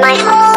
my home.